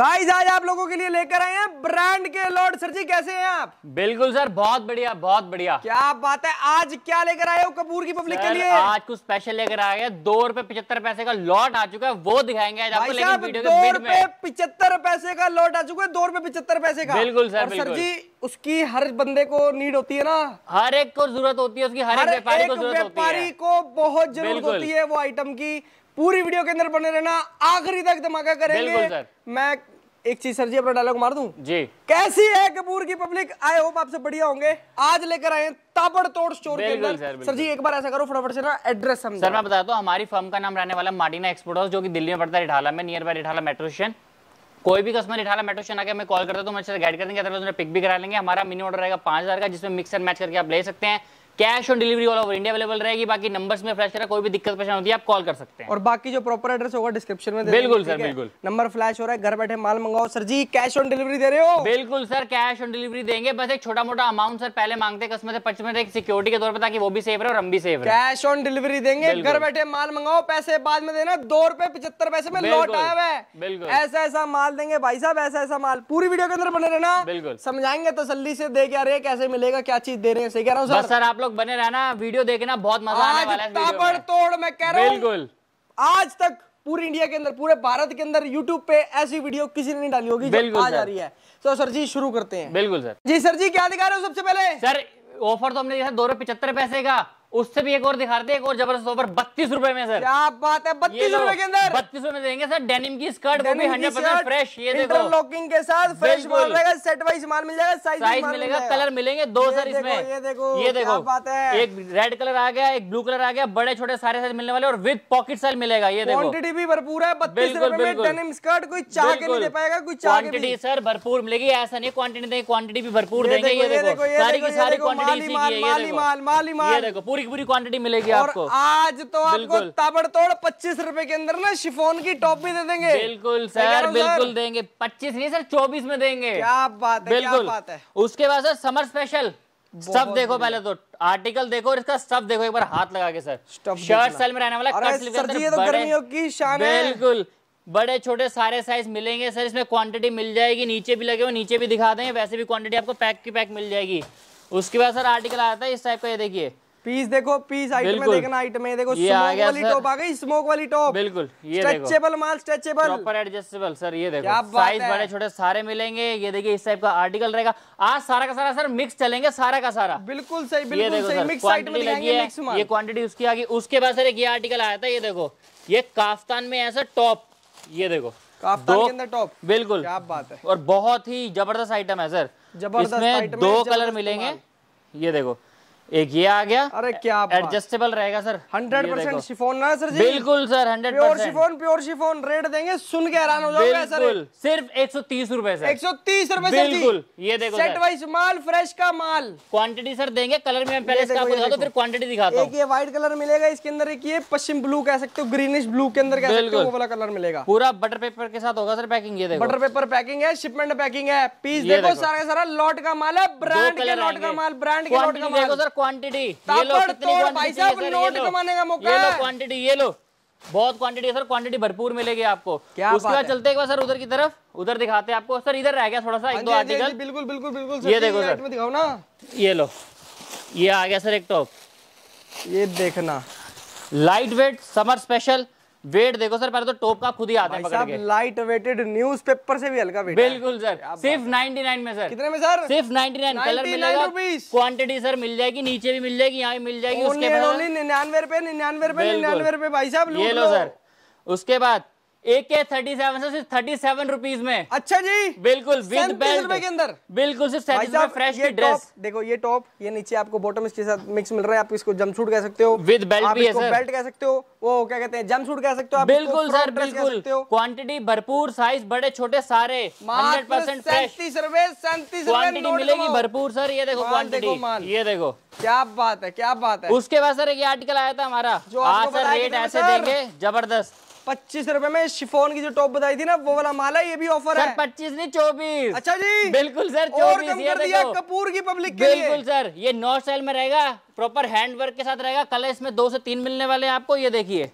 Guys आज आप लोगों के लिए लेकर आए हैं ब्रांड के लॉर्ड सर जी कैसे हैं आप? बिल्कुल सर बहुत बढ़िया बहुत बढ़िया। क्या बात है आज क्या लेकर आए हो कपूर की पब्लिक के लिए? आज कुछ स्पेशल लेकर आ गए दो रुपए पिछहत्तर पैसे का लॉट आ चुका है वो दिखाएँगे आज आपको लेकिन वीडियो दो रुपए में। पिछहत्तर पैसे का लॉट आ चुका है दो रुपए पिछहत्तर पैसे का। बिल्कुल सर, सर जी उसकी हर बंदे को नीड होती है ना? हर एक को ज़रूरत होती है उसकी हर एक व्यापारी को ज़रूरत होती व्यापारी है। को बहुत ज़रूरत होती है वो आइटम की। पूरी वीडियो के अंदर बने रहना आखिरी तक धमाका करेंगे। मैं एक चीज़ सर जी अपना डायलॉग मार दूँ? जी। कैसी है कपूर की पब्लिक आई होप आपसे बढ़िया होंगे। आज लेकर आए हैं ताबड़तोड़ स्टोर के अंदर। सर, सर जी एक बार ऐसा करो फटाफट से ना एड्रेस समझो सर मैं बताता हूँ हमारी फर्म का नाम रहने वाला मार्टिना एक्सपोर्ट हाउस जो कि दिल्ली में पड़ता है रिठाला में near by Rithala metro station कोई भी कस्टमर रिठाला मेट्रो स्टेशन आके हमें कॉल करते तो हम अच्छे से गाइड कर देंगे अदरवाइज़ उन्हें पिक भी करा लेंगे। हमारा मिनी ऑर्डर रहेगा पाँच हज़ार का जिसमें मिक्स एंड मैच करके आप ले सकते हैं। Cash on delivery all over India available रहेगी बाकी नंबर्स में फ्लैश करा कोई भी दिक्कत परेशान होती है आप कॉल कर सकते हैं। और बाकी जो प्रॉपर एड्रेस होगा डिस्क्रिप्शन में बिल्कुल सर, बिल्कुल। नंबर फ्लैश हो रहा है घर बैठे माल मंगाओ। Sir ji cash on delivery दे रहे हो? बिल्कुल सर कैश ऑन डिलीवरी देंगे। बस एक छोटा मोटा अमाउंट सर पहले मांगते हैं कस्टमर से एक सिक्योरिटी के तौर पर ताकि वो भी सेफ़ रहे और हम भी सेफ़ रहे। कैश ऑन डिलीवरी देंगे घर बैठे माल मंगाओ पैसे बाद में देना दो रुपए पिछहत्तर पैसे में लौट आया हुआ है। बिल्कुल। ऐसा ऐसा माल देंगे भाई साहब ऐसा ऐसा माल। पूरी वीडियो के अंदर बने रहना। बिल्कुल। समझाएँगे तसल्ली से दे क्या रहे कैसे मिलेगा क्या चीज़ दे रहे हैं सही कह रहा हूँ सर सर आप लोग बने रहना वीडियो देखना बहुत मज़ा आने वाला है इस ताबड़ में। तोड़ मैं कह रहा हूँ बिल्कुल। आज तक पूरी इंडिया के अंदर पूरे भारत के अंदर यूट्यूब पे ऐसी वीडियो किसी ने नहीं डाली होगी जो बिल्कुल आज आ। रही है। तो सर जी शुरू करते हैं। बिल्कुल सर। जी सर जी क्या दिखा रहे हो सबसे पहले? सर ऑफ़र तो हमने दो रुपए पिछहत्तर पैसे का। उससे भी एक और दिखा रहे एक और ज़बरदस्त ऑफ़र बत्तीस रुपए में सर। क्या बात है बत्तीस रुपए के अंदर। बत्तीस रुपए में देंगे सर डेनिम की स्कर्ट वो भी हंड्रेड परसेंट फ्रेश ये देखो। इंटरलॉकिंग के साथ फ्रेश माल रहेगा सेट वाइज माल मिल जाएगा साइज़ साइज़ मिलेगा कलर मिलेंगे दो सर इसमें। ये देखो, ये देखो। बात है। एक रेड कलर आ गया एक ब्लू कलर आ गया बड़े छोटे सारे साइज़ मिलने वाले और विद पॉकेट साइज़ मिलेगा ये देखो। क्वांटिटी भी भरपूर है बत्तीस रुपए में डेनिम स्कर्ट कोई चाह के नहीं दे पाएगा कोई चाह क्वांटिटी सर भरपूर मिलेगी ऐसा नहीं क्वांटिटी देंगे क्वांटिटी भी भरपूर देंगे ये देखो, सारी की सारी क्वांटिटी माल इसी की है माल, ये माल माल, माल देखो माल। पूरी की पूरी क्वांटिटी मिलेगी और आपको। आज तो आपको ताबड़तोड़ पच्चीस रुपए के अंदर ना शिफोन की टॉप भी दे देंगे। बिल्कुल सर बिल्कुल देंगे। पच्चीस नहीं सर चौबीस में देंगे। क्या बात है क्या बिल्कुल। बात है। उसके बाद सर समर स्पेशल सब देखो पहले तो। आर्टिकल देखो और इसका सब देखो एक बार हाथ लगा के सर। शर्ट सेल में रहने वाला सर ये तो बड़े- गर्मियों की शान है। बिल्कुल। बड़े छोटे सारे साइज़ मिलेंगे सर इसमें क्वांटिटी मिल जाएगी। नीचे भी लगे हुए नीचे भी दिखा दें वैसे भी क्वांटिटी आपको पैक की पैक मिल जाएगी। उसके बाद सर आर्टिकल आता है इस टाइप का ये देखिए। पीस देखो पीस आइटम में देखना आइटम में। देखो स्मोक वाली टॉप आ गई स्मोक वाली टॉप बिल्कुल ये स्ट्रेचेबल माल स्ट्रेचेबल प्रॉपर एडजस्टेबल सर ये देखो। साइज़ बड़े छोटे सारे मिलेंगे। ये देखिए इस टाइप का आर्टिकल रहेगा। आज सारा का सारा सर मिक्स चलेंगे सारा का सारा। बिल्कुल सही बिल्कुल सही। मिक्स आइटम दिखाएँगे मिक्स माल। ये क्वांटिटी उसकी आ गई। उसके बाद सर एक ये आर्टिकल आया था ये देखो। ये काफ्तान में है सर टॉप ये देखो। काफ्तान दो- के अंदर टॉप बिल्कुल। क्या बात है। और बहुत ही ज़बरदस्त आइटम है सर ज़बरदस्त इसमें आइटम दो कलर मिलेंगे। ये देखो। एक ये आ गया। अरे क्या एडजस्टेबल रहेगा सर हंड्रेड परसेंट शिफोन ना सर जी? बिल्कुल sir hundred pure chiffon pure chiffon. Rate देंगे सुन के हैरान हो जाओगे सर सिर्फ़ एक सौ तीस रूपए सर एक सौ तीस रुपए बिल्कुल। ये देखो सेट वाइज माल फ्रेश का माल। क्वांटिटी सर देंगे। कलर में पहले इसका आपको दिखाता फिर क्वांटिटी दिखाता एक हूँ ये व्हाइट कलर मिलेगा इसके अंदर एक ये पश्चिम ब्लू कह सकते हो ग्रीनिश ब्लू के अंदर कह सकते हो बिल्कुल। वो वाला कलर मिलेगा। पूरा बटर पेपर के साथ होगा सर पैकिंग ये देखो। बटर पेपर पैकिंग है शिपमेंट पैकिंग है। पीस देखो देखो। सारा सारा लॉट का माल है ब्रांड के लॉट का माल ब्रांड के लॉट का माल। सर क्वांटिटी ये लो कितनी क्वांटिटी भाई साहब, सर, नोट ये लो। मौका ये लो क्वांटिटी ये लो। बहुत क्वांटिटी है सर क्वांटिटी भरपूर मिलेगी आपको। क्या उसके बाद चलते एक बार सर उधर की तरफ़। उधर दिखाते हैं आपको। सर इधर रह गया थोड़ा सा हाँ एक दो हाँ जी, हाँ आर्टिकल बिल्कुल बिल्कुल बिल्कुल ये देखो सर। दिखाओ ना। ये लो। ये आ गया सर एक टॉप ये देखना। Light weight summer special weight देखो सर पहले तो टॉप का खुद ही आता है पकड़ के। लाइट वेटेड न्यूज़ पेपर से भी हल्का वेट बिल्कुल सर सिर्फ़ 99 में सर। कितने में सर? सिर्फ़ 99 कलर 99 मिलेगा। क्वांटिटी सर मिल जाएगी नीचे भी मिल जाएगी यहाँ भी मिल जाएगी उसके बाद निन्यानवे रुपए निन्यानवे रुपए। निन्यानवे रुपए भाई साहब ये लो। सर। उसके बाद ए के थर्टी सेवन से सिर्फ़ थर्टी सेवन रुपीज़ में। अच्छा जी। बिल्कुल विद 37 रुपए बेल्ट के अंदर। बिल्कुल सिर्फ़ फ्रेश ये ड्रेस देखो ये टॉप ये नीचे आपको बॉटम इसके साथ मिक्स मिल रहा है आप इसको जंपसूट कह सकते हो। Belt आप भी है इसको सर। बेल्ट कह सकते हो वो क्या कहते हैं जंपसूट कह सकते हो आप बिल्कुल सर बिल्कुल। क्वांटिटी भरपूर साइज़ बड़े छोटे सारे। हंड्रेड परसेंट सैंतीस रुपए सैंतीस क्वांटिटी मिलेगी भरपूर सर ये देखो क्वांटिटी ये देखो। क्या बात है क्या बात है। उसके बाद सर एक ये आर्टिकल आया था हमारा। जो आज सर रेट ऐसे? देंगे ज़बरदस्त। पच्चीस रुपए में शिफोन की जो टॉप बताई थी ना वो वाला माला है ये भी ऑफ़र है। पच्चीस नहीं चौबीस। अच्छा जी। बिल्कुल सर और चौबीस कम कर दिया कपूर की पब्लिक के लिए। बिल्कुल सर ये नौ सेल में रहेगा प्रॉपर हैंड वर्क के साथ रहेगा कलर इसमें दो से तीन मिलने वाले हैं आपको ये देखिए।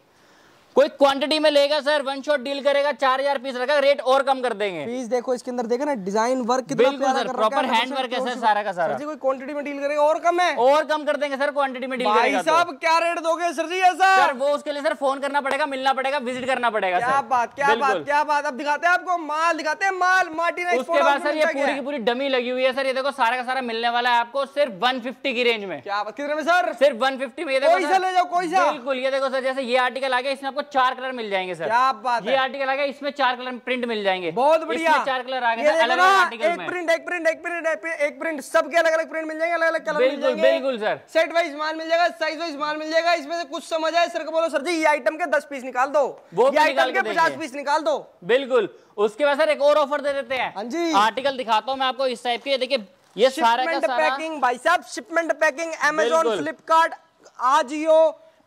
कोई क्वांटिटी में लेगा सर वन शॉट डील करेगा चार हज़ार पीस रखा रेट और कम कर देंगे। पीस देखो इसके अंदर देखो ना डिज़ाइन वर्क कितना बिल्कुल प्यारा सर, कर proper रखा है, hand work 100% सर, सारा का सारा। जी कोई क्वांटिटी में डील करेगा और कम है? और कम कर देंगे सर क्वांटिटी में डील भाई तो। साहब क्या रेट दोगे सर जी ऐसा? सर वो उसके लिए सर फ़ोन करना पड़ेगा मिलना पड़ेगा विज़िट करना पड़ेगा क्या बात क्या बात क्या बात। अब दिखाते हैं आपको माल दिखाते हैं माल। मार्टिन उसके बाद सर ये पूरी की पूरी डमी लगी हुई है सर ये देखो सारा का सारा मिलने वाला है आपको सिर्फ़ 150 की रेंज में। क्या बात कितने में सर सिर्फ़ 150 में ये देखो कोई सा ले जाओ, कोई सा। बिल्कुल ये देखो सर जैसे ये आर्टिकल आ गया इसमें आपको चार कलर मिल जाएँगे सर। क्या बात ये आर्टिकल आ गया इसमें चार कलर प्रिंट मिल जाएँगे। बहुत बढ़िया। चार कलर आ गए अलग अलग आर्टिकल एक में। प्रिंट एक प्रिंट एक प्रिंट एक प्रिंट सबके अलग अलग प्रिंट मिल जाएँगे अलग अलग कलर मिल बिल्कुल जाएँगे। बिल्कुल सर। सेट वाइज माल मिल जाएगा साइज़ वाइज माल मिल जाएगा इसमें से कुछ समझ आए सर को बोलो सर जी ये आइटम के दस पीस निकाल दो। वो आइटम के पचास पीस निकाल दो। बिल्कुल। उसके बाद सर एक और ऑफ़र दे देते हैं। हाँ जी। आर्टिकल दिखाता हूँ मैं आपको इस टाइप के। देखिए ये सारा शिपमेंट पैकिंग भाई साहब शिपमेंट पैकिंग बिल्कुल। फ्लिपकार्ट आजियो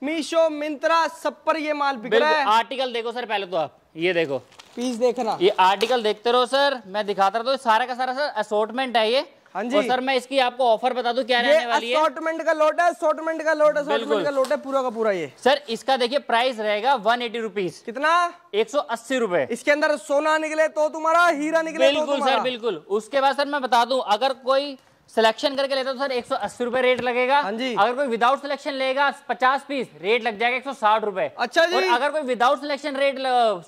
मीशो मिंत्रा सब पर ये माल बिक रहा है। आर्टिकल देखो सर पहले तो आप ये देखो। पीस देखना। ये आर्टिकल देखते रहो सर मैं दिखाता रहा तो सारा का सारा सर असोर्टमेंट है ये। हाँ जी। सर मैं इसकी आपको ऑफ़र बता दूँ क्या रहने वाली है। असॉर्टमेंट का लोट है असॉर्टमेंट का लोट। असॉर्टमेंट का लोट है पूरा का पूरा ये। सर इसका देखिए प्राइस रहेगा वन एटी रुपीज़ कितना? एक सौ अस्सी रुपए। इसके अंदर सोना निकले तो तुम्हारा हीरा निकले तो बिल्कुल तुम्हारा। सर बिल्कुल। उसके बाद सर मैं बता दूँ अगर कोई सिलेक्शन करके लेता तो सर एक सौ अस्सी रुपए रेट लगेगा। हाँ जी। अगर कोई विदाउट सिलेक्शन लेगा पचास पीस रेट लग जाएगा एक सौ साठ रुपए। अच्छा जी। और अगर कोई विदाउट सिलेक्शन रेट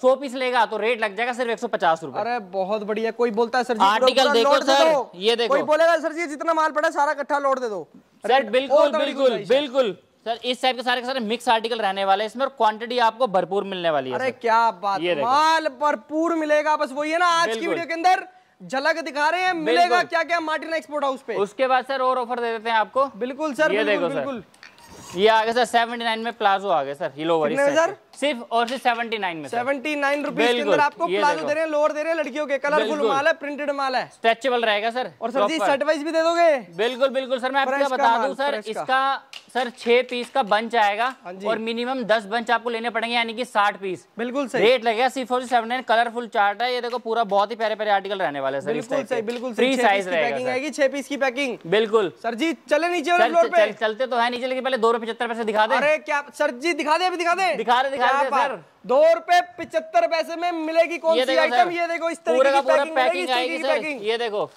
सौ पीस लेगा तो रेट लग जाएगा सिर्फ़ एक सौ पचास रुपए। अरे बहुत बढ़िया। कोई बोलता है सर जी आर्टिकल देखो सर। ये देखो। कोई बोलेगा सर जी जितना माल पड़ा सारा इकट्ठा लोड दे दो। सर बिल्कुल बिल्कुल बिल्कुल। सर इस टाइप के सारे के सारे मिक्स आर्टिकल रहने वाले हैं इसमें और क्वांटिटी आपको भरपूर मिलने वाली है अरे क्या बात माल भरपूर मिलेगा बस वही है ना आज की वीडियो के अंदर। झलक दिखा रहे हैं मिलेगा क्या क्या मार्टिन एक्सपोर्ट हाउस पे? उसके बाद सर और ऑफ़र दे देते हैं आपको। बिल्कुल सर ये बिल्कुल देखो सर। बिल्कुल। ये आगे सर सेवेंटी नाइन में प्लाजो आ गए सर हिलो सर? सिर्फ़ और सिर्फ़ 79 में सेवेंटी नाइन रुपीज़ के अंदर आपको प्लाजो दे रहे हैं लोअर दे रहे हैं लड़कियों के कलरफुल। माल है प्रिंटेड माल है। स्ट्रेचेबल रहेगा सर और सर जी। सेट वाइज भी दे दोगे? बिल्कुल बिल्कुल सर मैं आपको बता दूँ सर इसका सर छह पीस का बंच आएगा हाँ और मिनिमम दस बंच आपको लेने पड़ेंगे यानी कि साठ पीस बिल्कुल सही। रेट लगेगा C four seven nine colourful chart है। ये देखो पूरा बहुत ही प्यारे प्यारे आर्टिकल रहने वाले सर बिल्कुल सही बिल्कुल फ्री साइज़ रहेगा छह पीस की पैकिंग बिल्कुल। सर जी चले नीचे चलते तो है नीचे लेकिन पहले दो रुपए पचहत्तर पैसे दिखा दे। अरे क्या सर जी दिखा दे अभी दिखा दे। दिखा दे दिखा? सर। दो रुपए पिछहत्तर पैसे में मिलेगी कौन सी आइटम ये देखो इस तरीके की पैकिंग मिलेगी पैकिंग आएगी सर। ये देखो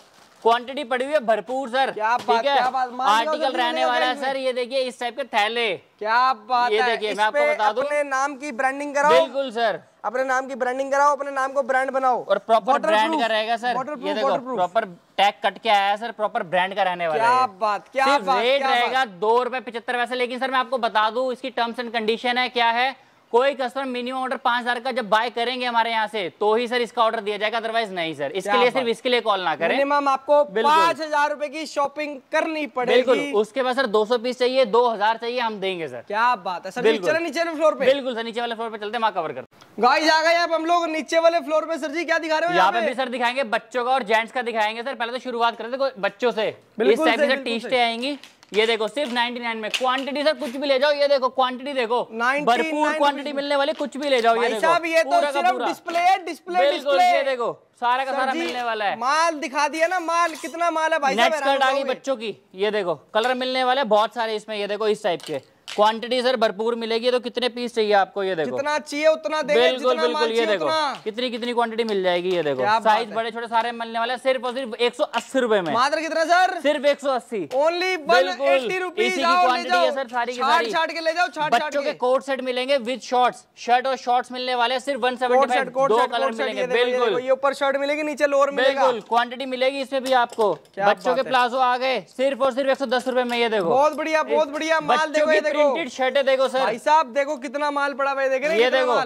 क्वांटिटी पड़ी हुई है भरपूर सर। क्या बात, क्या बात, आर्टिकल रहने वाला है सर ये देखिए इस टाइप के थैले। क्या बात ये देखिए, मैं आपको बता दूँ। अपने नाम की ब्रांडिंग कराओ। बिल्कुल सर। अपने नाम की ब्रांडिंग कराओ अपने नाम को ब्रांड बनाओ। और प्रॉपर ब्रांड का रहेगा सर। ये देखो प्रॉपर टैग कट के आया है सर प्रॉपर ब्रांड का रहने वाला क्या बात क्या बात रेट रहेगा दो रुपए पिछहत्तर पैसे लेकिन सर मैं आपको बता दूँ इसकी टर्म्स एंड कंडीशन है क्या है? कोई कस्टमर मिनिमम ऑर्डर पाँच हज़ार का जब बाय करेंगे हमारे यहाँ से तो ही सर इसका ऑर्डर दिया जाएगा अदरवाइज़ नहीं सर इसके लिए सिर्फ़ इसके लिए कॉल ना करें। मिनिमम आपको पाँच हज़ार रुपए की शॉपिंग करनी पड़ेगी। बिल्कुल। उसके बाद सर 200 पीस चाहिए 2000 चाहिए हम देंगे सर क्या बात है सर। नीचे वाले फ्लोर पे। बिल्कुल सर नीचे वाले फ्लोर पे चलते हैं कवर करते गाइस आ गए अब हम लोग नीचे वाले फ्लोर पे। सर जी क्या दिखा रहे हो यहाँ पे भी सर दिखाएँगे बच्चों का और जेंट्स का दिखाएँगे सर पहले तो शुरुआत करते बच्चों से। इस टाइप की सर टी आएँगी। ये देखो सिर्फ़ 99 में क्वांटिटी सर कुछ भी ले जाओ ये देखो क्वांटिटी देखो। भरपूर क्वांटिटी मिलने वाले कुछ भी ले जाओ ये देखो ये तो सिर्फ़ डिस्प्ले है डिस्प्ले डिस्प्ले ये देखो सारा का सारा मिलने वाला है। माल दिखा दिया ना माल कितना माल है भाई नेक्स्ट आ गई बच्चों की ये देखो कलर मिलने वाले बहुत सारे इसमें ये देखो इस टाइप के। क्वांटिटी सर भरपूर मिलेगी तो कितने पीस चाहिए आपको? ये देखो। जितना चाहिए उतना देंगे बिल्कुल बिल्कुल ये देखो। कितनी कितनी क्वांटिटी मिल जाएगी ये देखो। साइज़ बड़े छोटे सारे मिलने वाले सिर्फ़ और सिर्फ़ एक सौ अस्सी रुपए में। मात्र कितना सर? सिर्फ़ एक सौ अस्सी। ओनली बिल्कुल। 180 रुपीस इसी की आओ ले quantity जाओ। है सर सारी की सारी। के ले जाओ छाट छाट बच्चों के। कोट सेट मिलेंगे विद शॉर्ट्स शर्ट और शॉर्ट्स मिलने वाले सिर्फ़ वन दो कलर मिलेंगे। बिल्कुल। ये ऊपर शर्ट मिलेगी नीचे लोअर मिलेगा। बिल्कुल। क्वांटिटी मिलेगी इसमें भी आपको। बच्चों के प्लाजो आ गए सिर्फ़ और सिर्फ़ एक सौ दस रुपए में ये देखो। बहुत बढ़िया बहुत बढ़िया। माल देखो। प्रिंटेड शर्ट है देखो सर। भाई साहब देखो कितना माल पड़ा भाई देख रहे ये देखो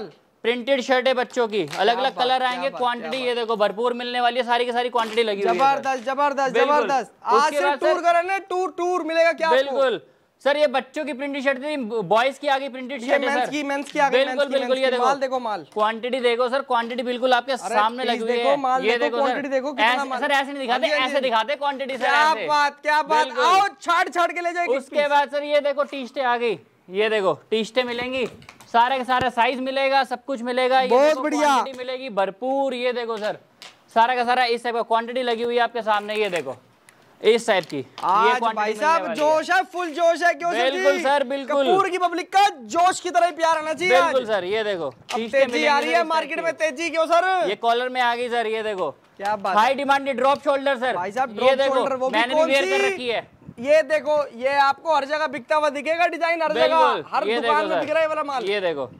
प्रिंटेड शर्ट है बच्चों की अलग अलग कलर आएँगे क्वांटिटी ये देखो भरपूर मिलने वाली है सारी की सारी क्वांटिटी लगी। ज़बरदस्त ज़बरदस्त ज़बरदस्त। आज से टूर टूर टूर मिलेगा क्या आपको? बिल्कुल। सर ये बच्चों की प्रिंटेड शर्ट थी बॉयज़ की आगे प्रिंटेड शर्ट है मेंस सर की मेंस की आ गई बिल्कुल बिल्कुल ये देखो। माल देखो माल। क्वांटिटी देखो सर क्वांटिटी बिल्कुल आपके सामने लगी हुई है। ये देखो, देखो quantity देखो, कितना माल- सर ऐसे नहीं दिखाते हाँ हाँ ऐसे दिखाते क्वांटिटी सर क्या बात क्या बात। आओ छाट छाट के ले जाएगी उसके बाद सर ये देखो टीस्टे आ गई। ये देखो टीस्टे मिलेंगी। सारे के सारे साइज़ मिलेगा सब कुछ मिलेगा। ये बहुत बढ़िया। मिलेगी भरपूर। ये देखो सर सारा का सारा इस टाइप का क्वांटिटी लगी हुई है आपके सामने ये देखो। इस टाइप की। ये आज भाई साहब जोश है फुल जोश है क्यों बिल्कुल सर, बिल्कुल। कपूर की पब्लिक का जोश की तरह ही प्यार आना चाहिए बिल्कुल सर ये देखो तेज़ी आ रही है मार्केट में तेज़ी क्यों सर ये कॉलर में आ गई सर ये देखो। क्या बात high demand drop shoulder sir भाई साहब ये देखो वो मैंने भी वेयर कर रखी है। ये देखो ये आपको हर जगह बिकता हुआ दिखेगा डिज़ाइन हर जगह। हर दुकान देखो में बिक रहा है वाला माल। ये देखो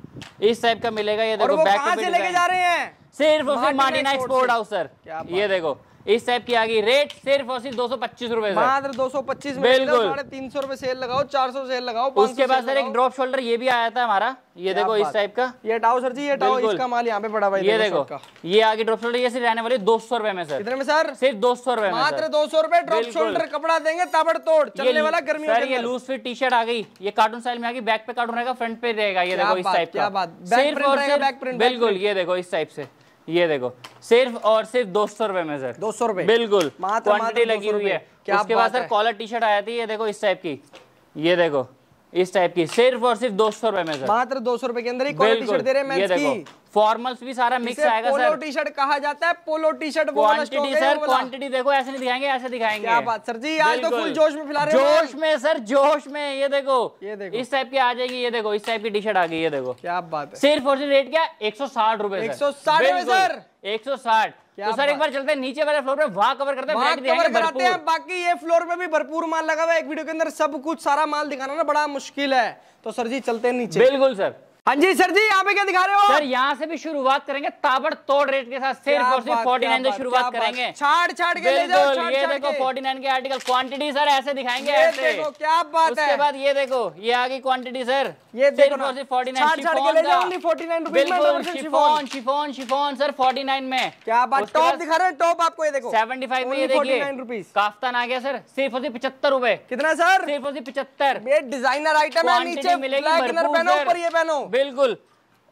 इस टाइप का मिलेगा ये देखो बैक से लेके जा रहे हैं? सिर्फ़ और सिर्फ़ Martina Martina export house sir ये देखो इस टाइप की आ गई रेट सिर्फ़ और सिर्फ़ दो सौ पच्चीस रुपए सर मात्र 225 में बिल्कुल। साढ़े तीन सौ रुपए सेल लगाओ 400 सेल लगाओ उसके बाद सर एक ड्रॉप शोल्डर ये भी आया था हमारा। ये देखो इस टाइप का। ये हटाओ सर जी ये बिल्कुल। इसका माल यहाँ पे पड़ा हुआ ये देखो ये आगे ड्रॉप शोल्डर ये सिर्फ़ रहने वाली दो सौ रुपए में सर। कितने में सर? सिर्फ़ दो सौ रुपए मात्र दो सौ रुपए ड्रॉप शोल्डर कपड़ा देंगे ताबड़तोड़। चलने वाला गर्मी सर ये लूज फिट टी शर्ट आ गई। ये कार्टून स्टाइल में आ गई बैक पे कार्टून रहेगा फ्रंट पे रहेगा ये देखो इस टाइप का। सिर्फ़ प्रिंट और बैक प्रिंट, बिल्कुल ये देखो इस टाइप से। ये देखो सिर्फ़ और सिर्फ़ दो सौ रुपए में सर। दो सौ रुपए? बिल्कुल क्वांटिटी लगी हुई है। उसके बाद सर। कॉलर टी शर्ट आया थी ये देखो इस टाइप की। ये देखो इस टाइप की सिर्फ़ और सिर्फ़ दो सौ रुपए में सर। मात्र दो सौ रुपए के अंदर ही कॉलर टी शर्ट दे रहे हैं फॉर्मल्स भी सारा मिक्स आएगा पोलो सर टी शर्ट कहा जाता है। Polo T shirt quantity sir. Quantity देखो ऐसे नहीं दिखाएँगे ऐसे दिखाएँगे। क्या बात सर जी आज तो फुल जोश में फैला रहे जोश में सर जोश में ये देखो। ये देखो। इस टाइप की आ जाएगी ये देखो इस टाइप की टी शर्ट आ गई ये देखो। क्या बात है। सिर्फ़ और सिर्फ़ रेट क्या? एक सौ साठ रुपए 160 रुपए, सर। एक सौ साठ। तो सर एक बार चलते हैं नीचे वाले फ्लोर पे वहाँ कवर करते हैं वहाँ कवर कराते हैं। बाकी ये फ्लोर पे भी भरपूर माल लगा हुआ है। एक वीडियो के अंदर सब कुछ सारा माल दिखाना ना बड़ा मुश्किल है। तो सर जी चलते हैं नीचे। बिल्कुल सर हाँ जी सर जी यहाँ पे क्या दिखा रहे हो सर यहाँ से भी शुरुआत करेंगे ताबड़तोड़ रेट के साथ सिर्फ़ और सिर्फ़ फोर्टी नाइन से शुरुआत करेंगे। छाड़ छाड़ के ले जाओ छाड़ ये देखो के। 49 के आर्टिकल क्वांटिटी सर ऐसे दिखाएँगे ऐसे। देखो, क्या बात उसके है। बाद ये देखो ये आ गई क्वांटिटी सर ये देखो सिर्फ़ ना, और सिर्फ़ 49 छाड़ छाड़ के ले जाओ only 49 रुपीस में बिल्कुल 100% शिफॉन शिफॉन शिफॉन सर 49 में। क्या बात टॉप दिखा रहे हैं टॉप आपको ये देखो। 75 में ये देखिए। 49 रुपीस काफ्तान आ गया सर सिर्फ़ और सिर्फ़ पचहत्तर रुपए कितना सर सिर्फ़ और सिर्फ़ पचहत्तर। ये डिज़ाइनर आइटम है नीचे मिलेगी ब्लैक इनर भरपूर पहनो ऊपर ये पहनो। बिल्कुल।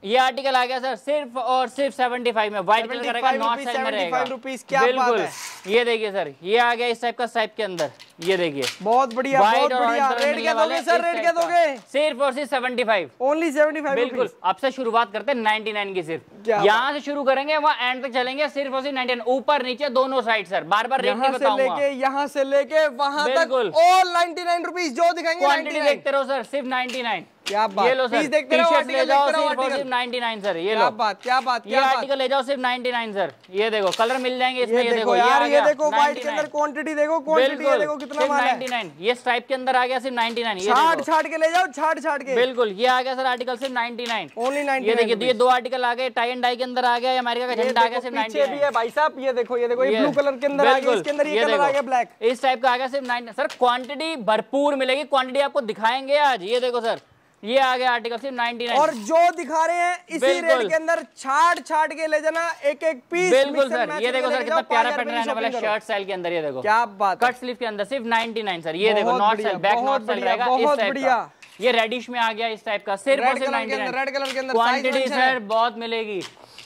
ये आर्टिकल आ गया सर सिर्फ़ और सिर्फ़ 75 में। व्हाइट कलर का रहेगा 75 नॉर्थ साइड में रहेगा। क्या बिल्कुल। ये देखिए सर ये आ गया इस टाइप का टाइप के अंदर। ये देखिए। बहुत बढ़िया बहुत और बढ़िया। रेट क्या दोगे सर रेट क्या दोगे? सिर्फ़ और सिर्फ़ 75 ओनली 75 बिल्कुल। अब से शुरुआत करते हैं 99 की सिर्फ़ यहाँ से शुरू करेंगे वहाँ एंड तक चलेंगे सिर्फ़ और सिर्फ़ 99 ऊपर नीचे दोनों साइड सर बार बार रेट नहीं यहाँ से बताऊँगा। लेके यहाँ से लेके वहाँ तक। ऑल 99 रुपीस जो दिखाएँगे क्वांटिटी देखते रहो सर सिर्फ़ 99 क्या बात? ये लो सर देखते रहो ले जाओ सिर्फ़ और सिर्फ़ 99 सर ये क्या लो। बात क्या बात क्या बात? आर्टिकल ले जाओ सिर्फ़ 99 सर ये देखो कलर मिल जाएँगे इसमें ये देखो यार ये देखो व्हाइट के अंदर क्वांटिटी देखो क्वांटिटी ये देखो कितना माल है। 99 ये स्ट्राइप के अंदर आ गया सिर्फ़ 99 ये छाट देखो। छाट के ले जाओ छाट छाट के। बिल्कुल ये आ गया सर आर्टिकल सिर्फ़ 99 ओनली 99 ये देखिए तो ये दो आर्टिकल आ गए टाई एंड डाई के अंदर आ गया अमेरिका का झंडा आ गया सिर्फ़ पीछे भी है भाई साहब ये देखो ये देखो ये ब्लू कलर के अंदर आ गया इसके अंदर ये कलर आ गया ब्लैक इस टाइप का आ गया सिर्फ़ 99 सर क्वांटिटी भरपूर मिलेगी क्वांटिटी आपको दिखाएँगे आज ये देखो सर ये आ गया आर्टिकल सिर्फ़ 99 और जो दिखा रहे हैं इसी रेट के अंदर छाट छाट के ले जाना एक एक पीस बिल्कुल सर ये देखो सर कितना प्यारा पैटर्न रहने वाला शर्ट स्टाइल के अंदर ये देखो। क्या बात कट स्लीव के अंदर सिर्फ़ 99 सर ये देखो बढ़िया, साइड बैक साइड बढ़िया, रहेगा। इस बहुत टाइप बढ़िया। का। ये रेडिश में आ गया इस टाइप का। सिर्फ़ और सिर्फ़ कलर के अंदर 99 रेड कलर के अंदर क्वांटिटी सर बहुत मिलेगी।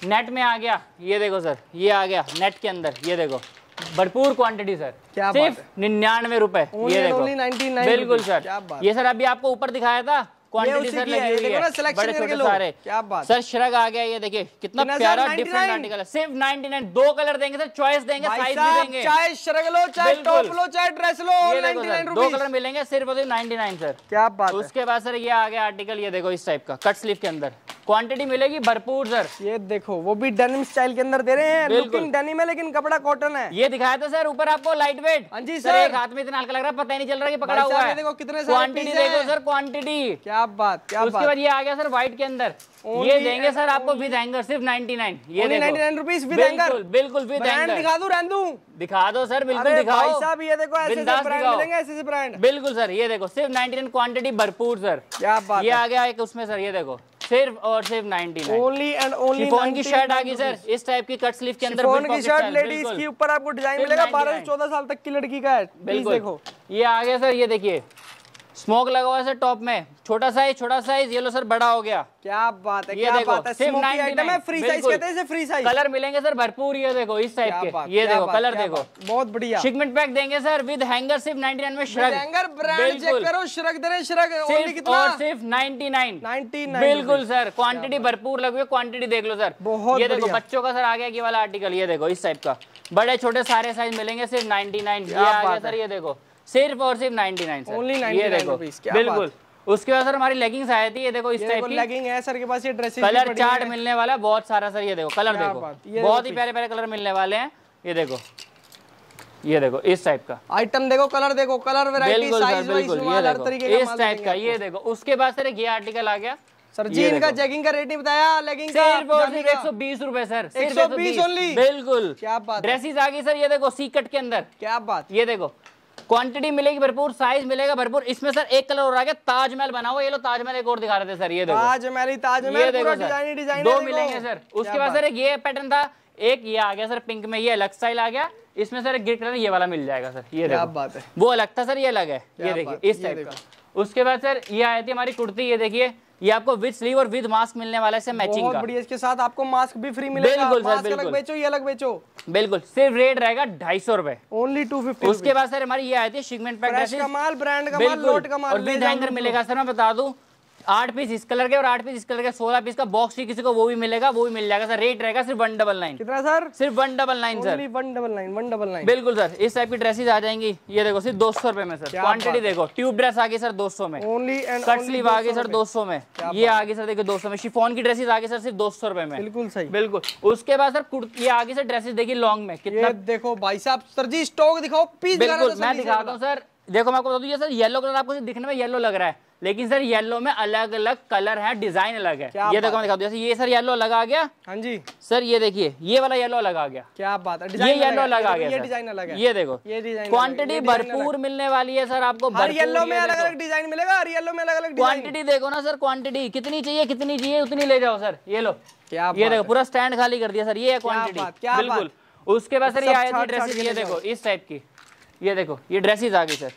नेट में आ गया। ये देखो सर ये आ गया नेट के अंदर। ये देखो भरपूर क्वांटिटी सर क्या सिर्फ़ निन्यानवे रुपए। ये देखो। only 99 बिल्कुल सर क्या बात ये सर अभी आपको ऊपर दिखाया था। क्वांटिटी सर लगी हुई है। बड़े छोटे सारे। क्या बात। सर श्रग आ गया ये देखिए कितना कितना प्यारा डिफरेंट आर्टिकल है सिर्फ़ 99 दो कलर देंगे सर चॉइस देंगे साइज़ भी देंगे। चाहे शरग लो चाहे टॉप लो चाहे ड्रेस लो ये ऑल देखो 99 दो कलर मिलेंगे सिर्फ़ 99 सर। क्या बात उसके बाद सर ये आ गया आर्टिकल ये देखो इस टाइप का कट स्लीव के अंदर। क्वांटिटी मिलेगी भरपूर सर ये देखो वो भी डेनिम स्टाइल के अंदर दे रहे हैं लुकिंग डेनिम है लेकिन कपड़ा कॉटन है। ये दिखाया था सर ऊपर आपको लाइट वेट हाँ जी, सर सर। एक हाथ में इतना हल्का लग रहा है पता ही नहीं चल रहा है कि पकड़ा हुआ है। देखो कितने क्वांटिटी देखो सर क्वांटिटी क्या बात क्या उसके बाद ये आ गया सर व्हाइट के अंदर। ये देंगे सर आपको विद हैंगर सिर्फ़ 99 ये देखो। 99 रुपीस विद हैंगर बिल्कुल विद हैंगर दिखा दूँ रहने दिखा दो सर बिल्कुल दिखाओ। भाई साहब ये देखो ऐसे ऐसे बिंदास ब्रांड मिलेंगे ऐसे ऐसे ब्रांड बिल्कुल सर ये देखो सिर्फ़ 99 क्वांटिटी भरपूर सर क्या बात ये आ गया एक उसमें सर ये देखो। सिर्फ़ और सिर्फ़ 99 ओनली एंड ओनली शिफॉन की शर्ट आ गई सर इस टाइप की कट स्लीव के अंदर शिफॉन की शर्ट लेडीज़ के ऊपर आपको डिज़ाइन मिलेगा 12 से 99 14 साल तक की लड़की का है। बिल्कुल। देखो। ये आ गया सर ये देखिए। स्मोक लगा हुआ है सर टॉप में। छोटा साइज़ छोटा साइज़ ये लो सर बड़ा हो गया। क्या बात है ये क्या देखो बात है सिर्फ़ आइटम है फ्री साइज़ कहते हैं फ्री साइज़ कलर मिलेंगे सर भरपूर ये देखो इस टाइप के। ये देखो कलर देखो। बहुत बढ़िया। शिगमेंट पैक देंगे सर विद हैंगर सिर्फ़ 99 में श्रग हैंगर ब्रांड चेक करो श्रग दे रहे श्रग ओनली सिर्फ़ कितना? और सिर्फ़ 99 99 बिल्कुल सर क्वांटिटी भरपूर लगी हुई क्वांटिटी देख लो सर। बहुत ये देखो बच्चों का सर आ गया ये वाला आर्टिकल ये देखो इस टाइप का। बड़े छोटे सारे साइज़ मिलेंगे सिर्फ़ 99 ये क्या आ गया सर ये देखो। सिर्फ़ और सिर्फ़ 99 सर। Only ये देखो बिल्कुल। उसके बाद सर हमारी लेगिंग्स आई थी ये देखो इस टाइप की। लेगिंग है सर के पास ये ड्रेसेस कलर चार्ट मिलने वाला है बहुत सारा सर ये देखो कलर देखो। बहुत ही प्यारे प्यारे कलर मिलने वाले हैं। ये देखो ये देखो इस टाइप का। आइटम देखो कलर देखो कलर वैरायटी साइज़ बिल्कुल ये देखो का इस टाइप का ये देखो। उसके बाद सर एक ये आर्टिकल आ गया। सर जी जीन का का रेट नहीं बताया लेगिंग का सिर्फ़ और सिर्फ़ एक सौ बीस रूपए सर सिर्फ़ 120 120 only? बिल्कुल। क्या बात ड्रेसेस आ गई सर ये देखो सीकट के अंदर। क्या बात। ये देखो क्वांटिटी मिलेगी भरपूर साइज़ मिलेगा भरपूर। इसमें सर एक कलर और आ गया ताजमहल बना हुआ ये लो ताजमहल एक और दिखा रहे थे सर ये देखो। ताजमहल ताजमहल पूरा डिज़ाइन डिज़ाइन दो मिलेंगे सर। उसके बाद सर एक ये पैटर्न था एक ये आ गया सर पिंक में ये अलग स्टाइल आ गया। इसमें सर एक ग्रे कलर ये वाला मिल जाएगा सर ये देखो। बात है। वो अलग था सर ये अलग है। ये देखिए इस टाइप का। उसके बाद सर ये आई थी हमारी कुर्ती ये देखिए। ये आपको विद स्लीव और विद मास्क मिलने वाला है मैचिंग बहुत का। बढ़िया इसके साथ आपको मास्क भी फ्री मिलेगा। बिल्कुल सर, बिल्कुल अलग। बेचो ये अलग बेचो। बिल्कुल सिर्फ़ रेट रहेगा ढाई सौ रुपए। ओनली टू फिफ्टी उसके बाद सर हमारी ये आई थी शिगमेंट पैक कमाल ब्रांड का माल लोट बिल्कुल। और विद हैंगर मिलेगा सर मैं बता दूँ। आठ पीस इस कलर के और आठ पीस इस कलर के सोलह पीस का बॉक्स ही किसी को वो भी मिलेगा वो भी मिल जाएगा। सर रेट रहेगा सिर्फ़ वन डबल नाइन कितना सर? सिर्फ़ one double nine sir. One double nine one double nine बिल्कुल सर। इस टाइप की ड्रेसेस आ जाएँगी। ये देखो सिर्फ़ दो सौ रुपए में सर। क्वांटिटी देखो। ट्यूब ड्रेस आ गई सर दो सौ में। ओनली कट स्लीव आ गई सर दो सौ में। ये आ गई सर देखिए दो सौ में। शिफोन की ड्रेसेस आ गई सर सिर्फ़ दो सौ रुपए में। बिल्कुल सही। बिल्कुल। उसके बाद सर कुर्ती ये आ गई सर ड्रेसेस देखिए लॉन्ग में। कितना देखो भाई साहब सर जी स्टॉक दिखाओ पीस बिल्कुल मैं दिखाता हूँ सर। देखो मैं आपको बता दूँ ये सर येलो कलर आपको दिखने में येलो लग रहा है। लेकिन सर येलो में अलग अलग कलर है डिज़ाइन अलग है। ये देखो मैं दिखाता हूँ जैसे ये सर येलो अलग आ गया। हाँ जी। सर ये देखिए ये वाला येलो अलग आ गया। क्या बात है ये येलो अलग आ ये गया डिज़ाइन अलग है। ये देखो ये डिज़ाइन क्वांटिटी भरपूर मिलने वाली है सर आपको हर येलो में अलग अलग डिज़ाइन मिलेगा हर येलो में अलग अलग क्वांटिटी देखो ना सर क्वांटिटी कितनी चाहिए कितनी चाहिए उतनी ले जाओ सर ये लो। क्या ये देखो पूरा स्टैंड खाली कर दिया सर ये है क्वांटिटी बिल्कुल। उसके बाद सर ये आया थी ड्रेसेस ये देखो इस टाइप की। ये देखो ये ड्रेसेस आ गई सर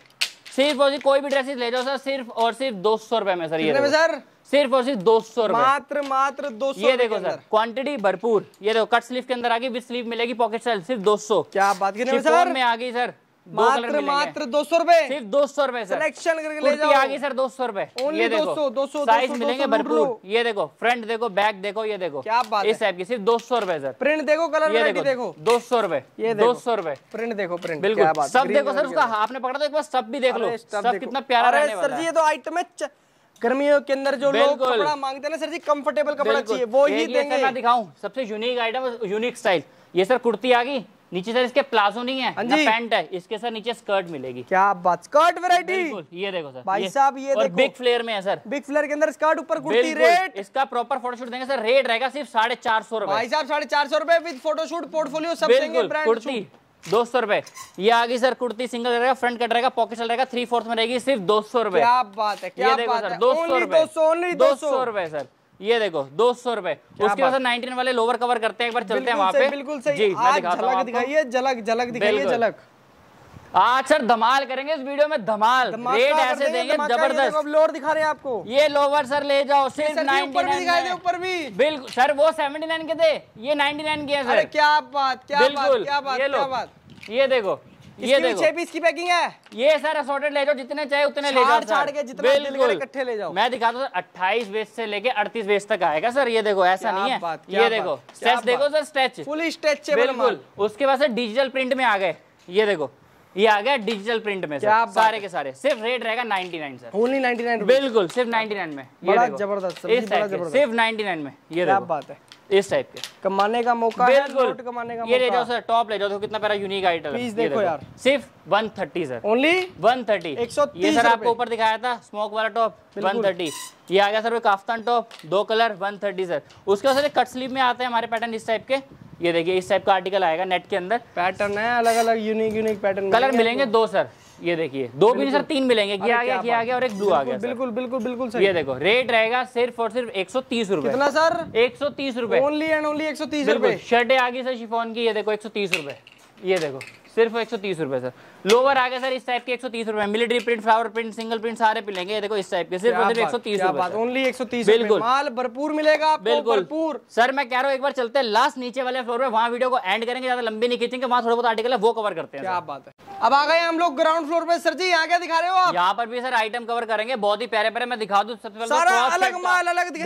सिर्फ़ और सिर्फ़ कोई भी ड्रेसेस ले जाओ सर सिर्फ़ और सिर्फ़ दो सौ रुपए में सर ये में सर? सिर्फ़ और सिर्फ़ दो सौ रुपए। मात्र मात्र दो सौ ये देखो सर क्वांटिटी भरपूर। ये देखो कट स्लीव के अंदर आ गई विद स्लीव मिलेगी पॉकेट स्टाइल सिर्फ़ दो सौ। क्या बात की सर? में आ गई सर। मात्र मात्र दो सौ रुपए। सिर्फ़ दो सौ रुपए सर। सिलेक्शन करके ले जाओ। आ गई सर दो सौ रुपए। Only ये 200, 200, साइज़ मिलेंगे 200 लूट लो। भरपूर। ये देखो फ्रंट देखो बैक देखो ये देखो। क्या बात इस टाइप की सिर्फ़ दो सौ रुपए सर। प्रिंट देखो कलर ये देखो देखो। दो सौ रुपए ये दो सौ रूपए। प्रिंट देखो प्रिंट बिल्कुल। सब देखो सर उसका आपने पकड़ा तो एक बार सब भी देख लो। सब कितना प्यारा रहने सर जी ये तो आइटम है। गर्मियों के अंदर जो लोग कपड़ा मांगते हैं ना सर जी कंफर्टेबल कपड़ा चाहिए वो ही देंगे। मैं दिखाऊँ सबसे यूनिक आइटम यूनिक स्टाइल ये सर कुर्ती आ गई। नीचे सर इसके प्लाजो नहीं है हाँ ना। पैंट है इसके सर नीचे स्कर्ट मिलेगी। क्या बात स्कर्ट वैरायटी? ये देखो सर भाई साहब, ये और देखो। बिग फ्लेयर में है सर। बिग फ्लेयर के अंदर स्कर्ट ऊपर कुर्ती रेट? इसका प्रॉपर फोटोशूट देंगे सर रेट रहेगा सिर्फ़ साढ़े चार सौ रुपए। भाई साहब साढ़े चार सौ रुपए विद फोटोशूट पोर्टफोलियो सब देंगे कुर्ती दो सौ रुपए। ये आ गई सर कुर्ती सिंगल रहेगा फ्रंट कट रहेगा पॉकेट चल रहेगा थ्री फोर्थ में रहेगी सिर्फ़ दो सौ रुपए। क्या बात है क्या बात है। दो सौ रुपए। दो सौ। रुपए सर। ये देखो दो सौ रुपए। उसके बाद नाइनटीन वाले लोअर कवर करते हैं एक बार चलते हैं वहाँ पे। बिल्कुल सही। जी झलक दिखाइए झलक झलक दिखाइए झलक। आज सर धमाल करेंगे इस वीडियो में धमाल। रेट ऐसे देंगे, ज़बरदस्त। लोअर दिखा रहे हैं आपको। ये लोअर सर ले जाओ सिर्फ़ ऊपर भी दिखाई ऊपर भी। बिल्कुल सर वो 79 के थे ये 99 के हैं अरे सर क्या बात क्या बात क्या बात। ये देखो ये देखो। छह पीस की पैकिंग है। ये सर असॉर्टेड ले जाओ जितने चाहे उतने ले जाओ छाड़ के जितना दिल करे इकट्ठे ले जाओ। मैं दिखाता हूँ सर अट्ठाईस बेस से लेके अड़तीस बेस तक आएगा सर ये देखो ऐसा नहीं है। ये देखो स्ट्रेच देखो सर स्ट्रेच फुल स्ट्रेचेबल बिल्कुल। उसके बाद सर डिजिटल प्रिंट में आ गए। ये देखो ये आ गया डिजिटल प्रिंट में सर सारे के सारे। सिर्फ़ रेट रहेगा 99 सर ओनली 99 बिल्कुल सिर्फ़ 99 में। ये बड़ा ज़बरदस्त। सिर्फ़ 99 में। ये क्या बात है। इस टाइप के। कमाने का मौका है बिल्कुल। कमाने का ये ले जाओ सर टॉप ले जाओ देखो कितना प्यारा यूनिक आइटम है। देखो यार। सिर्फ़ 130 सर ओनली 130 130 ये सर आपको ऊपर दिखाया था स्मोक वाला टॉप बिल्कुल। 130 ये आ गया सर वो काफ्तान टॉप दो कलर 130 सर उसके बाद सर कट स्लीव में आते हैं हमारे पैटर्न इस टाइप के। ये देखिए इस टाइप का आर्टिकल आएगा नेट के अंदर। पैटर्न है अलग अलग यूनिक यूनिक पैटर्न कलर मिलेंगे दो सर ये देखिए दो भी नहीं सर तीन मिलेंगे। क्या आ गया क्या आ गया और एक ब्लू आ गया बिल्कुल बिल्कुल बिल्कुल सर ये देखो रेट रहेगा सिर्फ़ और सिर्फ़ एक सौ तीस रूपए। कितना सर? एक सौ तीस रूपए। ओनली एंड ओनली एक सौ तीस रुपए। शर्टें आ गई सर शिफोन की ये देखो एक सौ तीस रुपए। ये देखो सिर्फ़ एक सौ तीस रुपये सर लोवर आ गया सर इस टाइप के एक सौ तीस military print flower print single print सारे मिलेंगे देखो इस टाइप के। सिर्फ़ एक सौ तीस ओनली एक सौ तीस बिल्कुल। माल भरपूर मिलेगा आपको बिल्कुल। भरपूर। सर मैं कह रहा हूँ एक बार चलते हैं। लास्ट नीचे वाले फ्लोर में वहाँ वीडियो को एंड करेंगे ज़्यादा लंबी नहीं खींचेंगे वहाँ थोड़ा बहुत आर्टिकल है वो कवर करते हैं आप बात है। अब आ गए हम लोग ग्राउंड फ्लोर पे। सर जी यहाँ क्या दिखा रहे हो आप? यहाँ पर भी सर आइटम कवर करेंगे। बहुत ही प्यारे प्यारे मैं दिखा दूँ सबसे तो अलग माल अलग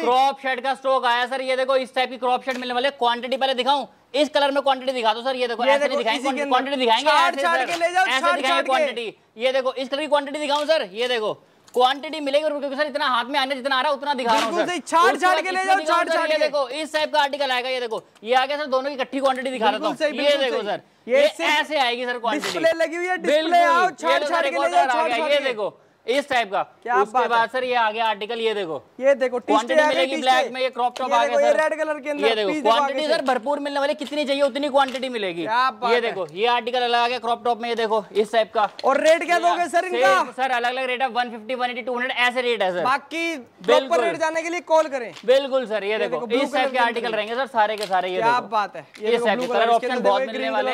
क्रॉप शेड का स्टॉक आया सर। ये देखो इस टाइप की क्रॉप शेड मिलने वाले। क्वांटिटी पहले दिखाऊँ। इस कलर में क्वांटिटी दिखा दो सर ये देखो ऐसे नहीं दिखाएँगे क्वांटिटी दिखाएँगे ऐसे दिखाएँगे क्वांटिटी ये देखो इस कलर की क्वांटिटी दिखाऊँ सर ये देखो क्वांटिटी मिलेगी और क्योंकि सर इतना हाथ में आने जितना आ रहा उतना दिखा रहा हूँ सर। छाड़ छाड़ के ले जाओ छाड़ छाड़ के। देखो इस टाइप का आर्टिकल आएगा ये देखो ये आ गया सर दोनों की इकट्ठी क्वांटिटी दिखा रहा हूँ। ये देखो सर ये ऐसे आएगी सर क्वांटिटी डिस्प्ले लगी हुई है डिस्प्ले आओ छाड़ तो छाड़ के ले जाओ छाड़ छाड़ के। ये देखो। इस टाइप का। क्या उसके बात बाद सर ये आगे आर्टिकल ये देखो। ये देखो मिलेगी ब्लैक में ये क्रॉप टॉप आगे सर रेड कलर के अंदर ये देखो क्वांटिटी सर भरपूर मिलने वाली कितनी चाहिए उतनी क्वांटिटी मिलेगी। ये देखो ये आर्टिकल अलग आगे क्रॉप टॉप में ये देखो इस टाइप का। और रेट क्या दोगे सर इनका? सर अलग अलग रेट है one fifty one eighty two hundred ऐसे रेट है सर बाकी बिल्कुल। रेट जाने के लिए कॉल करें। बिल्कुल सर ये देखो इस टाइप के आर्टिकल रहेंगे सर सारे के सारे ये बात है। ये कलर ऑप्शन बहुत मिलने वाले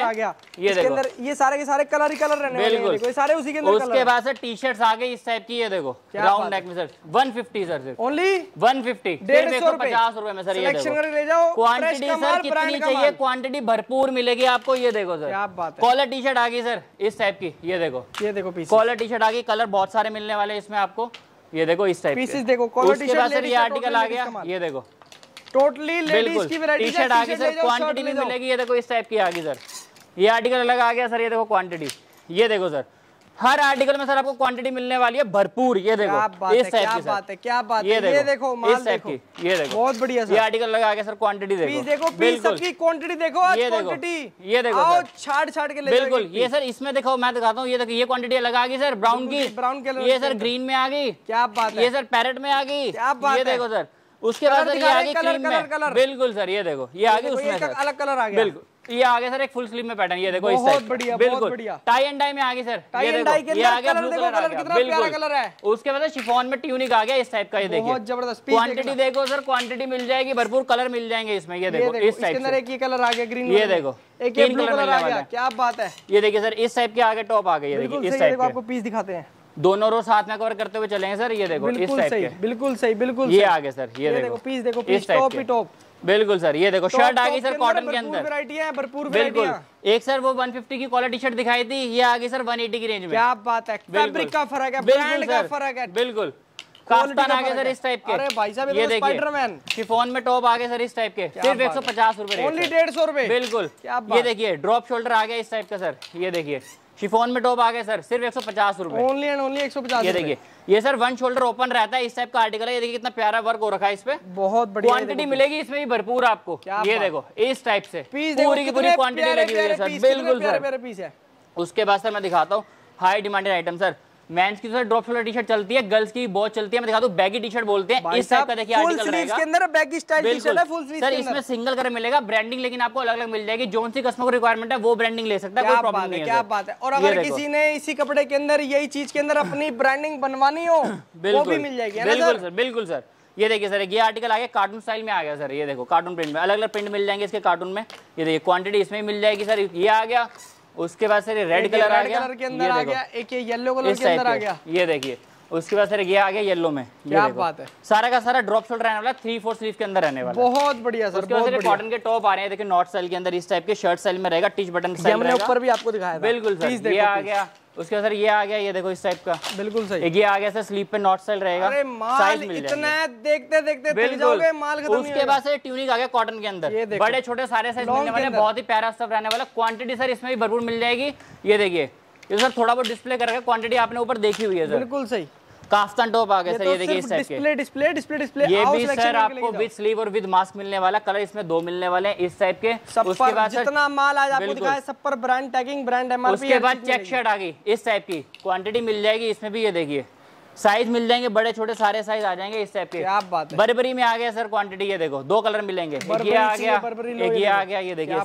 ये सारे के सारे कलर ही कलर रहने बिल्कुल। सारे उसी के अंदर उसके बाद सर टी शर्ट आगे इस टाइप की है देखो राउंड नेक में सर 150 सर सिर्फ़। ओनली 150 डेढ़ देखो पचास रुपए में सर ये देखो। ले जाओ। क्वांटिटी सर कितनी चाहिए? क्वांटिटी भरपूर मिलेगी आपको ये देखो सर क्या बात है। कॉलर टी शर्ट आ गई सर इस टाइप की ये देखो। ये देखो कॉलर टी शर्ट आ गई कलर बहुत सारे मिलने वाले इसमें आपको। ये देखो इस टाइप पीसेस देखो कॉलर टी शर्ट सर ये आर्टिकल आ गया ये देखो। टोटली लेडीज़ की वैरायटी टी शर्ट आ गई सर क्वांटिटी भी तो मिलेगी ये देखो इस टाइप की आ गई सर ये आर्टिकल अलग आ गया सर ये देखो क्वांटिटी ये देखो सर हर आर्टिकल में सर आपको क्वांटिटी मिलने वाली है भरपूर ये देखो इस क्या बात है क्या बात है ये देखो ये देखो, माल देखो। ये देखो। बहुत बढ़िया सर ये आर्टिकल लगा के सर क्वांटिटी देखो। देखो पीस सबकी क्वांटिटी देखो आज क्वांटिटी ये देखो आओ छाड़ छाड़ के ले बिल्कुल ये सर इसमें देखो मैं दिखाता हूँ ये देखो ये क्वांटिटी लगा आ गई सर ब्राउन की। ब्राउन कलर ये सर ग्रीन में आ गई। क्या बात ये सर पैरेट में आ गई। ये देखो सर उसके बाद सर ये आगे क्रीम में। बिल्कुल सर ये देखो ये आगे उसमें अलग कलर आ गया। बिल्कुल। ये आगे सर एक फुल स्लीव में पैटर्न ये देखो इस बहुत बढ़िया बिल्कुल। टाई एंड डाई में आगे सर टाई एंड डाई के अंदर कलर देखो कलर कितना प्यारा कलर है। उसके बाद शिफॉन में ट्यूनिक आ गया इस टाइप का ये देखिए। बहुत ज़बरदस्त क्वांटिटी देखो सर क्वांटिटी मिल जाएगी भरपूर कलर मिल जाएँगे इसमें ये देखो इस टाइप के अंदर एक ये कलर आ गया ग्रीन ये देखो एक ये ब्लू कलर आ गया क्या बात है। ये देखिए सर इस टाइप के आगे टॉप आ गया ये देखिए इस टाइप के आपको पीस दिखाते हैं। दोनों रो साथ में कवर करते हुए चलेंगे सर ये देखो बिल्कुल इस सही के। बिल्कुल सही बिल्कुल ये सही। आगे सर ये ये देखो पीस देखो पीस टॉप ही टॉप बिल्कुल सर ये देखो शर्ट आ गई सर कॉटन के अंदर। वैरायटी है भरपूर बिल्कुल। एक सर वो 150 की क्वालिटी शर्ट दिखाई थी ये आ गई सर 180 की रेंज में। क्या बात है फैब्रिक का फ़र्क है ब्रांड का फ़र्क है। बिल्कुल। कास्टन आ गए सर इस टाइप के। अरे भाई साहब ये तो देखिए स्पाइडरमैन शिफॉन में टॉप आ गए सर इस टाइप के। सिर्फ़ एक सौ पचास रूपए ओनली डेढ़ सौ रुपये बिल्कुल। ये देखिए ड्रॉप शोल्डर आ गया इस टाइप का सर। ये देखिए। शिफोन में टॉप आ गए सर सिर्फ़ एक सौ पचास रुपए। ओनली एंड ओनली एक सौ पचास ये देखिए ये सर वन शोल्डर ओपन रहता है इस टाइप का आर्टिकल है ये देखिए कितना प्यारा वर्क हो रखा है इस पे। बहुत बढ़िया क्वांटिटी मिलेगी इसमें भी भरपूर आपको। ये देखो इस टाइप से। पूरी की पूरी क्वांटिटी लगी हुई है सर बिल्कुल उसके बाद सर मैं दिखाता हूँ high demanded item sir. Men's की तो ड्रॉप शोल्डर टी शर्ट चलती है गर्ल्स की बहुत चलती है। मैं दिखा दू बैगी टी शर्ट बोलते हैं। इस टाइप का देखिए आर्टिकल रहेगा के अंदर बैगी स्टाइल टी शर्ट है फुल स्लीव सर इसमें सिंगल कलर मिलेगा ब्रांडिंग लेकिन आपको अलग-अलग मिल जाएगी। जोन सी कस्टमर को रिक्वायरमेंट है वो ब्रांडिंग ले सकता है कोई प्रॉब्लम नहीं है क्या बात है। और अगर किसी ने इसी कपड़े के अंदर यही चीज़ के अंदर अपनी ब्रांडिंग बनवानी हो वो भी मिल जाएगी बिल्कुल सर? बिल्कुल सर। ये देखिए सर ये आर्टिकल आ गया कार्टून स्टाइल में आ गया सर ये देखो कार्टून प्रिंट में। अलग अलग प्रिंट मिल जाएँगे इसके कार्टून में। ये देखिए क्वांटिटी इसमें मिल जाएगी सर। ये आ गया उसके बाद सर रेड कलर आ गया। के अंदर आ गया एक ये येलो कलर के अंदर आ गया। ये देखिए उसके बाद सर ये आ गया येलो में। क्या बात है। सारा का सारा ड्रॉप शोल्डर रहने वाला थ्री फोर स्लीव के अंदर रहने वाला। बहुत बढ़िया सर उसके बाद सर कॉटन के टॉप आ रहे हैं देखिए नॉट सेल के अंदर इस टाइप के शर्ट सेल में रहेगा टीच बटन ऊपर भी आपको दिखाया बिल्कुल सर ये आ गया। उसके बाद सर ये आ गया ये देखो इस टाइप का। बिल्कुल सही। एक ये आ गया सर स्लीप पे नॉट सेल रहेगा। इतना देखते देखते माल उसके बाद सर ट्यूनिक आ गया कॉटन के अंदर। बड़े छोटे सारे साइज़ मिलने वाले बहुत ही प्यारा सब रहने वाला। क्वांटिटी सर इसमें भी भरपूर मिल जाएगी। ये देखिए ये सर थोड़ा बहुत डिस्प्ले करके क्वांटिटी आपने ऊपर देखी हुई है सर। बिल्कुल सही। काफ्तन टॉप आ गया सर ये देखिए इस टाइप के। डिस्प्ले डिस्प्ले डिस्प्ले डिस्प्ले ये भी सर आपको विद स्लीव और विद मास्क मिलने वाला कलर इसमें दो मिलने वाले हैं इस टाइप के। उसके बाद जितना माल आज आपको दिखाया सब पर ब्रांड टैगिंग ब्रांड एमआरपी उसके बाद चेक शर्ट आ गई इस टाइप की। क्वांटिटी मिल जाएगी इसमें भी ये देखिए। साइज़ मिल जाएँगे बड़े छोटे सारे साइज़ आ जाएँगे इस टाइप के। क्या बात है। बरबरी में आ गया सर क्वांटिटी ये देखो दो कलर मिलेंगे। ये आ गया ये आ गया ये देखिए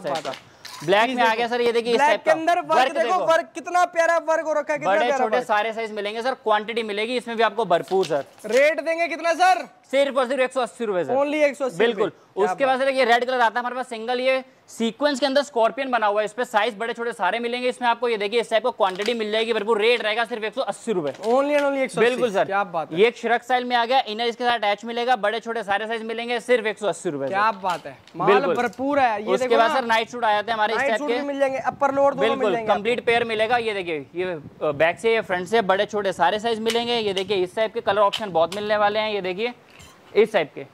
ब्लैक में आ गया सर ये देखिए ब्लैक के अंदर वर्क देखो वर्क कितना प्यारा वर्क हो रखा है बड़े छोटे सारे साइज़ मिलेंगे सर क्वांटिटी मिलेगी इसमें भी आपको भरपूर सर। रेट देंगे कितना सर? सिर्फ़ और सिर्फ़ एक सौ अस्सी रुपए ओनली एक सौ बिल्कुल। उसके बाद ये रेड कलर आता है हमारे पास सिंगल ये सीक्वेंस के अंदर स्कॉर्पियन बना हुआ है इस पर साइज़ बड़े छोटे सारे मिलेंगे इसमें आपको। ये देखिए इस टाइप को क्वांटिटी मिल जाएगी भरपूर रेट रहेगा सिर्फ़ एक सौ अस्सी रुपए। ओनली एंड ओनली 180 बिल्कुल सर। क्या बात है। ये एक श्रक स्टाइल में आ गया इनर इसके साथ अटैच मिलेगा बड़े छोटे सारे साइज़ मिलेंगे सिर्फ़ एक सौ अस्सी रुपए क्या बात है। माल। भरपूर है। ये उसके बाद सर नाइट सूट आ जाते हैं हमारे इस टाइप के। भी मिल जाएँगे अपर लोअर बिल्कुल कंप्लीट पेयर मिलेगा। ये देखिए ये बैक से ये फ्रंट से बड़े छोटे सारे साइज़ मिलेंगे। ये देखिए इस टाइप के कलर ऑप्शन बहुत मिलने वाले हैं। ये देखिए इस टाइप के।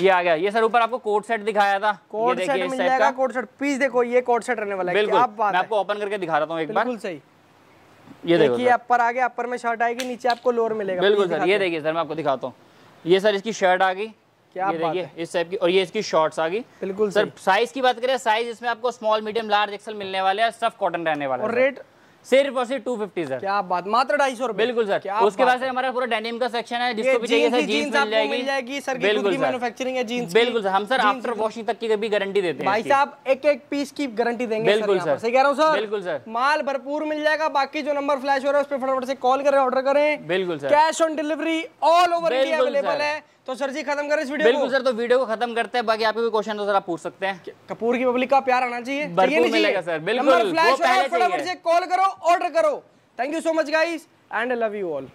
ये आ गया। ये सर ऊपर आपको कोट सेट दिखाया था। कोट सेट मिल जाएगा कोट सेट पीस देखो ये कोट सेट रहने वाला है। बिल्कुल। बात मैं आपको ओपन करके दिखा रहा हूँ एक बार। बिल्कुल सही। ये देखो देखिए अपर आ गया अपर में शर्ट आएगी नीचे आपको लोअर मिलेगा। बिल्कुल सर। ये देखिए सर मैं आपको दिखाता हूँ। ये सर इसकी शर्ट आ गई। क्या ये देखिए इस टाइप की और ये इसकी शॉर्ट्स आ गई। बिल्कुल सर साइज़ की बात करें साइज़ इसमें आपको स्मॉल मीडियम लार्ज एक्सल मिलने वाले हैं सब कॉटन रहने वाले और रेट सिर्फ़ और सिर्फ़ टू फिफ्टी सर क्या बात मात्र ढाई सौ बिल्कुल सर उसके बाद से हमारा पूरा डेनिम का सेक्शन है जिसको भी चाहिए जीन्स सर जीन्स जीन्स मिल जाएगी। मिल जाएगी सर बिल्कुल मैन्युफैक्चरिंग है जीन्स बिल्कुल सर हम सर आफ्टर वॉशिंग तक की भी गारंटी देते हैं भाई साहब एक एक पीस की गारंटी देंगे बिल्कुल सर। सही कह रहा हूँ सर बिल्कुल सर। माल भरपूर मिल जाएगा बाकी जो नंबर फ्लैश हो रहा है उस पर फटाफट से कॉल करें ऑर्डर करें। बिल्कुल sir cash on delivery all over India available है। तो सर जी खत्म करें इस वीडियो बिल्कुल सर तो वीडियो को खत्म करते हैं। बाकी आपके कोई क्वेश्चन तो सर आप पूछ सकते हैं। कपूर की पब्लिक का प्यार आना चाहिए। चाहिए नहीं मिलेगा सर, बिल्कुल, फ्लैश फटाफट से कॉल करो ऑर्डर करो। Thank you so much guys and love you all